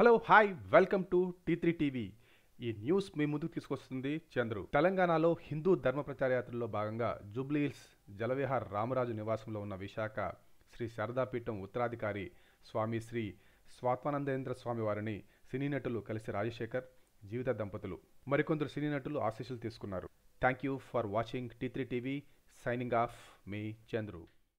Hello hi welcome to T three TV. ఈ news మీ ముందుకు తీసుకొస్తుంది చంద్రు. తెలంగాణలో హిందూ ధర్మ ప్రచార యాత్రలో భాగంగా జూబ్లీహిల్స్ జలవిహార్ రామరాజు నివాసంలో ఉన్న విశాఖ శ్రీ శారదాపీఠం ఉత్తరాధికారి స్వామి శ్రీ స్వాత్మానందేంద్ర స్వామి వారిని సినీ నటులు కలిసి రాజశేఖర్ జీవిత దంపతులు మరికొందరు సినీ నటులు ఆశీస్సులు తీసుకున్నారు. Thank you for watching T three TV. Signing off me Chandru.